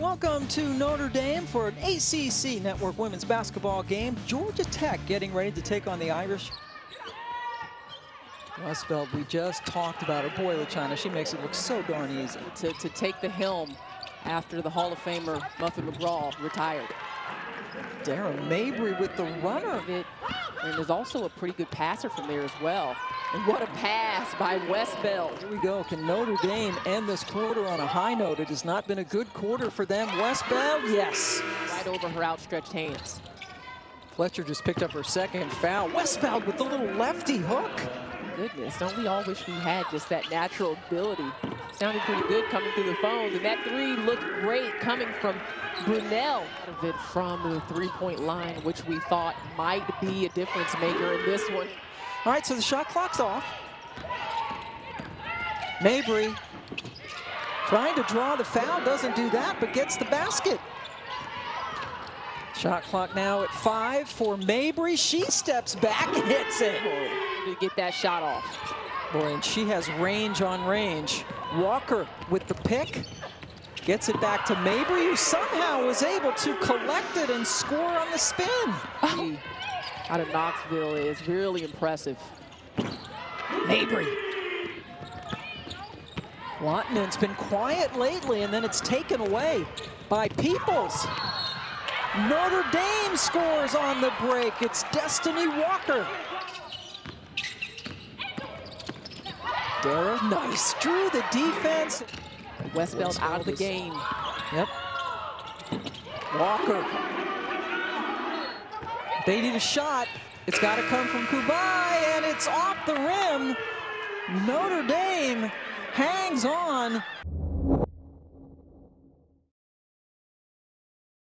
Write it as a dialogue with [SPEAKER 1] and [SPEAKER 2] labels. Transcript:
[SPEAKER 1] Welcome to Notre Dame for an ACC Network women's basketball game. Georgia Tech getting ready to take on the Irish. Westbeld, we just talked about her. Boy, LaChina, she makes it look so darn easy.
[SPEAKER 2] To, to take the helm after the Hall of Famer Muffet McGraw retired.
[SPEAKER 1] Dara Mabrey with the runner.
[SPEAKER 2] of It, and is also a pretty good passer from there as well. And what a pass by Westbeld.
[SPEAKER 1] Here we go. Can Notre Dame end this quarter on a high note? It has not been a good quarter for them. Westbeld, yes.
[SPEAKER 2] Right over her outstretched hands.
[SPEAKER 1] Fletcher just picked up her second foul. Westbeld with the little lefty hook.
[SPEAKER 2] Goodness, don't we all wish we had just that natural ability? Sounded pretty good coming through the phones, and that three looked great coming from Brunelle. Out of it from the three-point line, which we thought might be a difference maker in this one.
[SPEAKER 1] All right, so the shot clock's off. Mabrey trying to draw the foul, doesn't do that, but gets the basket. Shot clock now at five for Mabrey. She steps back and hits it.
[SPEAKER 2] To get that shot off.
[SPEAKER 1] Boy, and she has range on range. Walker with the pick. Gets it back to Mabrey, who somehow was able to collect it and score on the spin.
[SPEAKER 2] Oh. Out of Knoxville is really impressive.
[SPEAKER 1] Mabrey. Watman's been quiet lately, and then it's taken away by Peoples. Notre Dame scores on the break. It's Destinee Walker. Nice, drew the defense.
[SPEAKER 2] Westbeld out of the game.
[SPEAKER 1] Yep. Walker. They need a shot. It's got to come from Cubaj, and it's off the rim. Notre Dame hangs on.